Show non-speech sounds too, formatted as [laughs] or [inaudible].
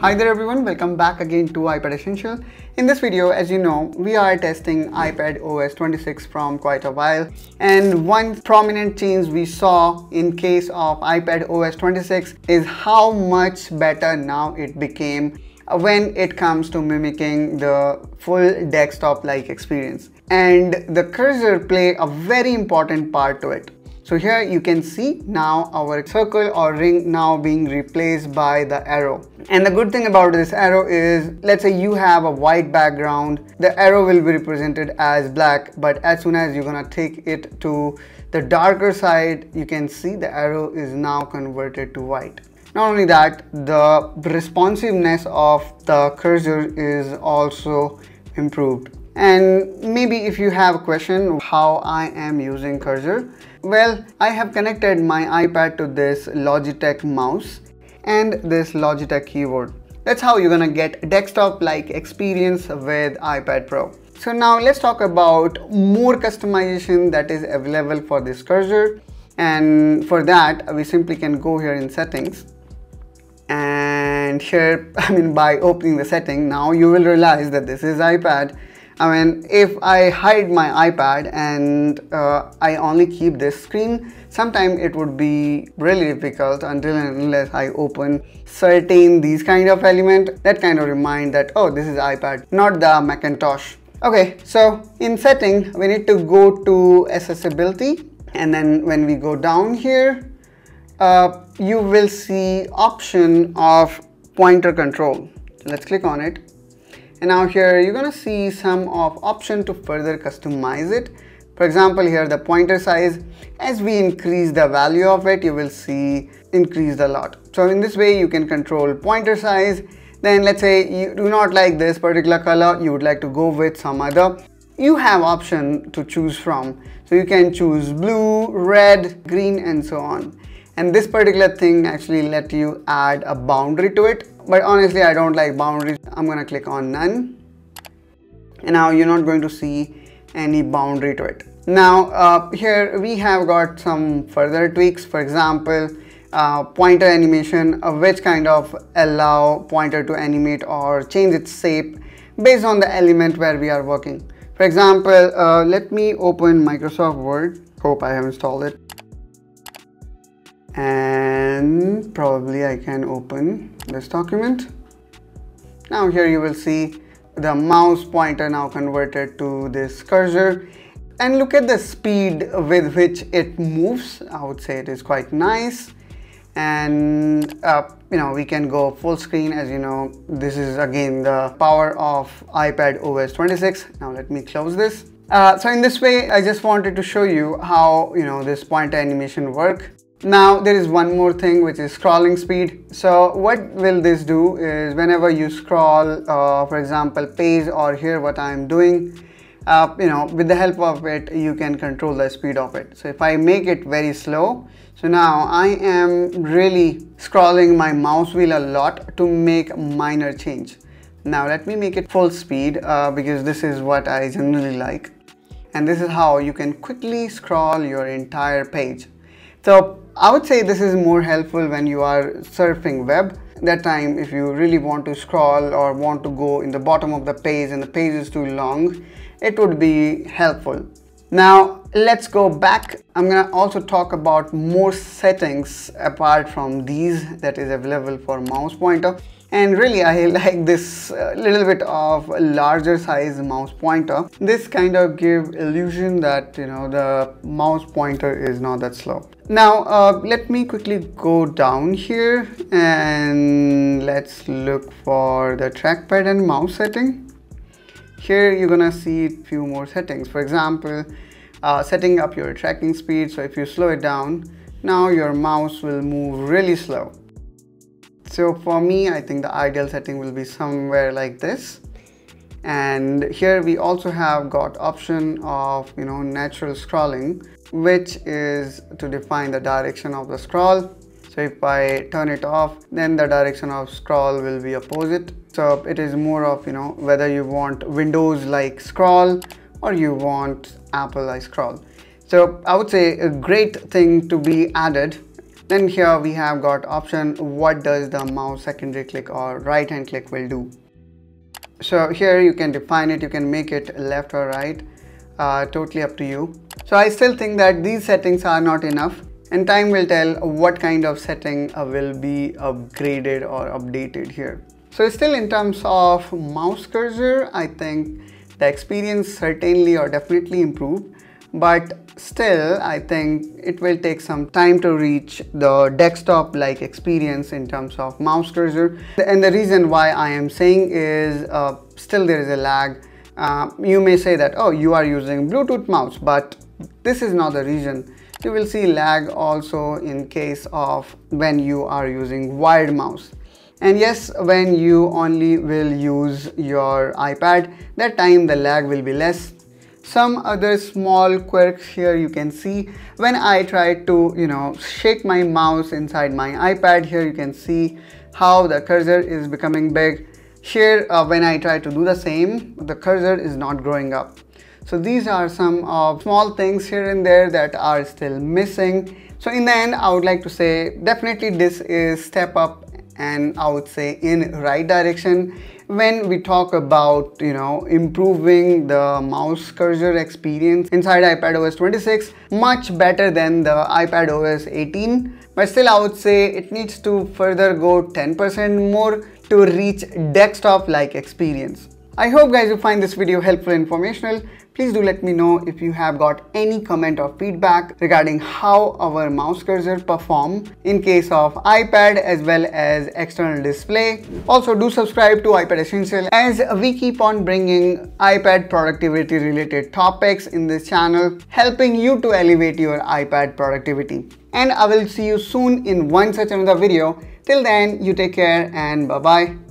Hi there everyone, welcome back again to iPad Essential. In this video, as you know, we are testing iPad OS 26 from quite a while. And one prominent change we saw in case of iPad OS 26 is how much better now it became when it comes to mimicking the full desktop-like experience. And the cursor play a very important part to it. So here you can see now our circle or ring now being replaced by the arrow. And the good thing about this arrow is, let's say you have a white background, the arrow will be represented as black, but as soon as you're gonna take it to the darker side, you can see the arrow is now converted to white. Not only that, the responsiveness of the cursor is also improved. And maybe if you have a question how I am using cursor, well, I have connected my iPad to this Logitech mouse and this Logitech keyboard. That's how you're gonna get desktop-like experience with iPad Pro. So now let's talk about more customization that is available for this cursor. And for that, we simply can go here in settings and here, [laughs] I mean, by opening the setting, now you will realize that this is iPad I mean, if I hide my iPad and uh, I only keep this screen, sometimes it would be really difficult until unless I open certain these kind of element that kind of remind that, oh, this is iPad, not the Macintosh. Okay, so in setting, we need to go to accessibility and then when we go down here, uh, you will see option of pointer control. Let's click on it and now here you're gonna see some of option to further customize it. For example here the pointer size. As we increase the value of it you will see increased a lot. So in this way you can control pointer size. Then let's say you do not like this particular color you would like to go with some other. You have option to choose from. So you can choose blue red green and so on. And this particular thing actually let you add a boundary to it. But honestly I don't like boundaries I'm gonna click on none. And now you're not going to see any boundary to it. Now uh, here we have got some further tweaks. For example uh, pointer animation uh, which kind of allow pointer to animate or change its shape based on the element where we are working. For example uh, let me open Microsoft Word. Hope I have installed it. And probably I can open this document. Now here you will see the mouse pointer now converted to this cursor. And look at the speed with which it moves. I would say it is quite nice. And uh, you know we can go full screen. As you know this is again the power of iPad OS 26 now let me close this. Uh, so in this way I just wanted to show you how you know this pointer animation work now there is one more thing which is scrolling speed. So what will this do is whenever you scroll uh, for example page or here what I am doing uh, you know with the help of it you can control the speed of it. So if I make it very slow so now I am really scrolling my mouse wheel a lot to make minor change. Now let me make it full speed uh, because this is what I generally like and this is how you can quickly scroll your entire page. So I would say this is more helpful when you are surfing web. That time if you really want to scroll or want to go in the bottom of the page and the page is too long, it would be helpful. Now let's go back. I'm gonna also talk about more settings apart from these that is available for mouse pointer and really I like this uh, little bit of larger size mouse pointer. This kind of give illusion that you know the mouse pointer is not that slow. Now uh, let me quickly go down here and let's look for the trackpad and mouse setting. Here you're gonna see few more settings. For example uh, setting up your tracking speed. So if you slow it down now your mouse will move really slow so for me, I think the ideal setting will be somewhere like this. And here we also have got option of, you know, natural scrolling, which is to define the direction of the scroll. So if I turn it off, then the direction of scroll will be opposite. So it is more of, you know, whether you want Windows like scroll or you want Apple like scroll. So I would say a great thing to be added then here we have got option what does the mouse secondary click or right hand click will do? So here you can define it you can make it left or right uh, totally up to you. So I still think that these settings are not enough and time will tell what kind of setting uh, will be upgraded or updated here. So still in terms of mouse cursor I think the experience certainly or definitely improved but still I think it will take some time to reach the desktop like experience in terms of mouse cursor. And the reason why I am saying is uh, still there is a lag. Uh, you may say that oh you are using Bluetooth mouse but this is not the reason. You will see lag also in case of when you are using wired mouse. And yes when you only will use your iPad that time the lag will be less some other small quirks here you can see. When I try to you know shake my mouse inside my iPad here you can see how the cursor is becoming big. Here uh, when I try to do the same the cursor is not growing up. So these are some of small things here and there that are still missing. So in the end I would like to say definitely this is step up and I would say in right direction when we talk about you know improving the mouse cursor experience inside iPadOS 26 much better than the iPadOS 18 but still I would say it needs to further go 10% more to reach desktop like experience. I hope guys you find this video helpful and informational. Please do let me know if you have got any comment or feedback regarding how our mouse cursor perform in case of iPad as well as external display. Also do subscribe to iPad Essential as we keep on bringing iPad productivity related topics in this channel helping you to elevate your iPad productivity. And I will see you soon in one such another video. Till then you take care and bye bye.